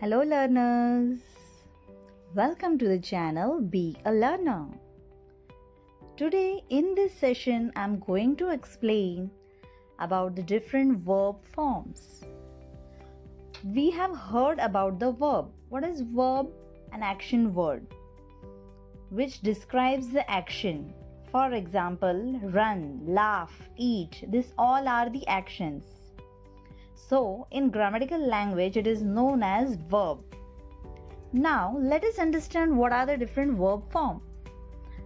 Hello, learners. Welcome to the channel Be a Learner. Today, in this session, I'm going to explain about the different verb forms. We have heard about the verb. What is verb? An action word which describes the action. For example, run, laugh, eat. These all are the actions. So, in grammatical language, it is known as verb. Now, let us understand what are the different verb form.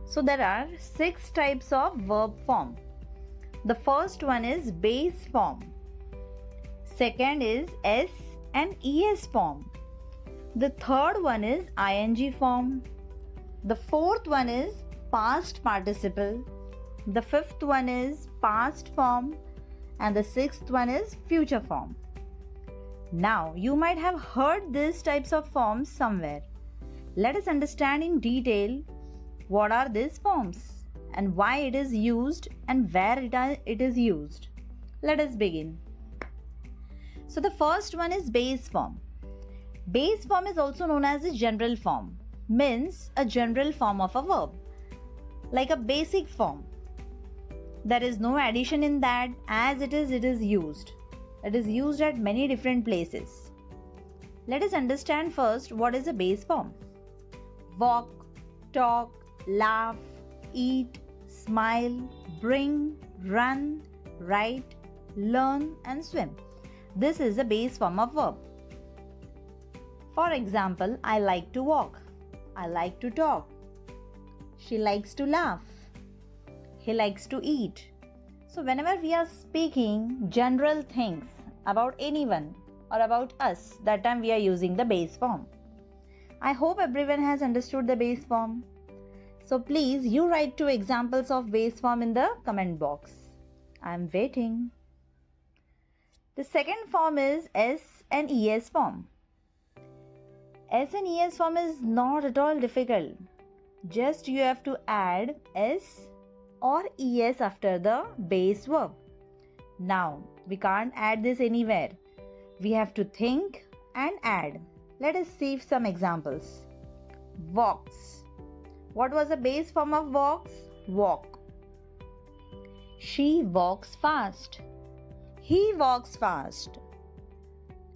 So, there are six types of verb form. The first one is base form. Second is S and ES form. The third one is ing form. The fourth one is past participle. The fifth one is past form and the sixth one is future form. Now, you might have heard these types of forms somewhere. Let us understand in detail what are these forms and why it is used and where it is used. Let us begin. So, the first one is base form. Base form is also known as a general form, means a general form of a verb, like a basic form there is no addition in that. As it is it is used. It is used at many different places. Let us understand first what is a base form. Walk talk laugh eat smile bring run write learn and swim. This is a base form of verb. For example i like to walk. I like to talk. She likes to laugh he likes to eat. So, whenever we are speaking general things about anyone or about us, that time we are using the base form. I hope everyone has understood the base form. So, please you write two examples of base form in the comment box. I am waiting. The second form is S and ES form. S and ES form is not at all difficult. Just you have to add S or es after the base verb. Now, we can't add this anywhere. We have to think and add. Let us see some examples. Walks. What was the base form of walks? Walk. She walks fast. He walks fast.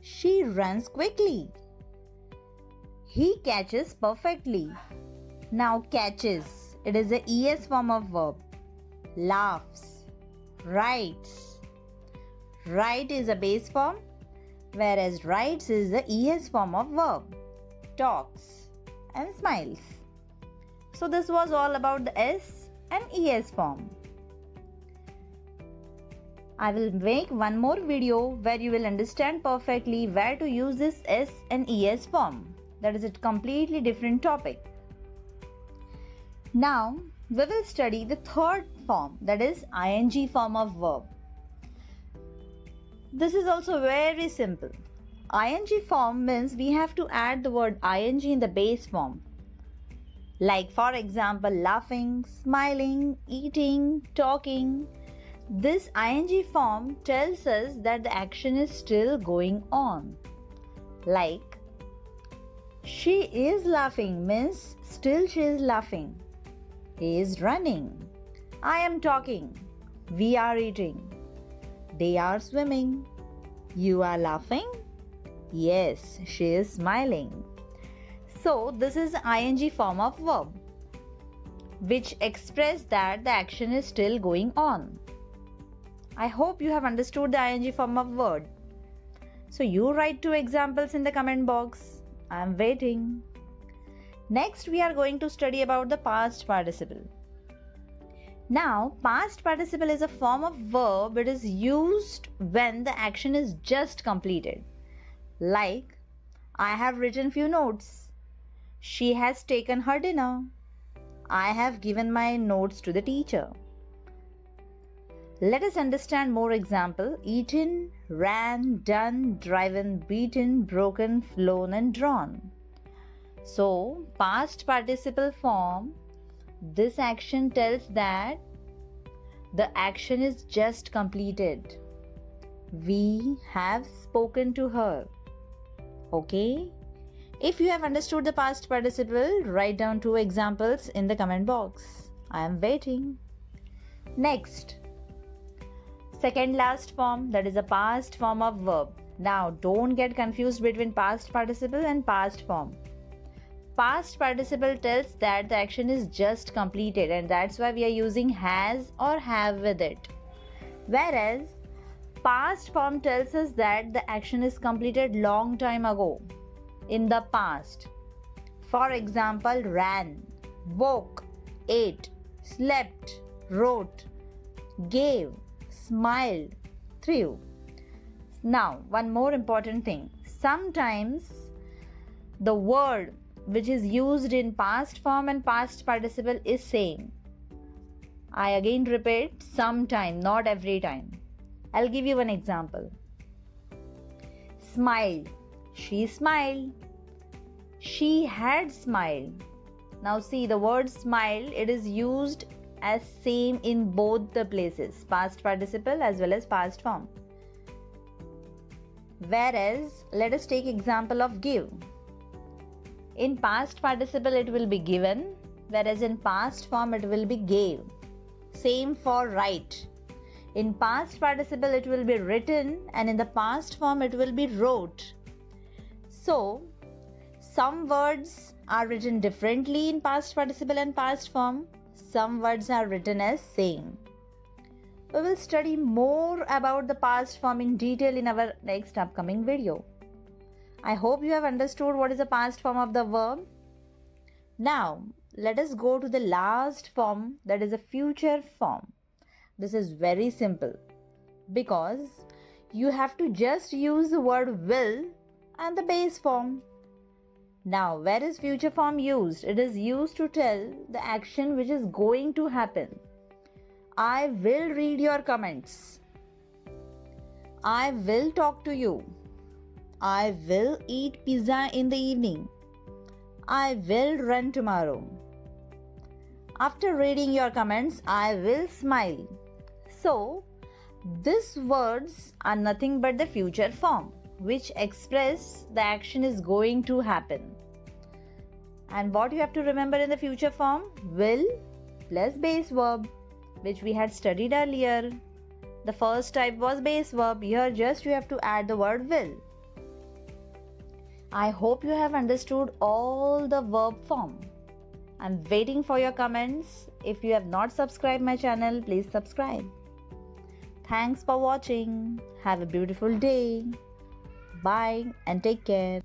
She runs quickly. He catches perfectly. Now catches. It is the es form of verb laughs, writes. Write is a base form, whereas writes is the es form of verb, talks, and smiles. So, this was all about the S and ES form. I will make one more video where you will understand perfectly where to use this S and ES form. That is a completely different topic. Now, we will study the third form that is ing form of verb. This is also very simple. ing form means we have to add the word ing in the base form. Like, for example, laughing, smiling, eating, talking. This ing form tells us that the action is still going on. Like, she is laughing means still she is laughing is running. I am talking. We are eating. They are swimming. You are laughing? Yes, she is smiling. So, this is ing form of verb which express that the action is still going on. I hope you have understood the ing form of word. So, you write two examples in the comment box. I am waiting. Next, we are going to study about the past participle. Now, past participle is a form of verb it is used when the action is just completed. Like, I have written few notes. She has taken her dinner. I have given my notes to the teacher. Let us understand more example eaten, ran, done, driven, beaten, broken, flown, and drawn. So, past participle form, this action tells that the action is just completed. We have spoken to her. Okay? If you have understood the past participle, write down two examples in the comment box. I am waiting. Next, second last form that is a past form of verb. Now, don't get confused between past participle and past form. Past participle tells that the action is just completed and that's why we are using has or have with it. Whereas past form tells us that the action is completed long time ago in the past. For example, ran, woke, ate, slept, wrote, gave, smiled, threw. Now, one more important thing. Sometimes the word which is used in past form and past participle is same. I again repeat, sometime, not every time. I'll give you an example. Smiled. She smiled. She had smiled. Now see the word smile it is used as same in both the places past participle as well as past form Whereas, let us take example of give. In past participle it will be given, whereas in past form it will be gave. Same for write. In past participle it will be written and in the past form it will be wrote. So, some words are written differently in past participle and past form. Some words are written as same. We will study more about the past form in detail in our next upcoming video. I hope you have understood what is the past form of the verb. Now, let us go to the last form that is a future form. This is very simple because you have to just use the word will and the base form. Now, where is future form used? It is used to tell the action which is going to happen. I will read your comments. I will talk to you. I will eat pizza in the evening. I will run tomorrow. After reading your comments, I will smile. So, these words are nothing but the future form which express the action is going to happen. And what you have to remember in the future form? Will plus base verb which we had studied earlier. The first type was base verb. Here just you have to add the word will. I hope you have understood all the verb form. I'm waiting for your comments. If you have not subscribed my channel, please subscribe. Thanks for watching. Have a beautiful day. Bye and take care.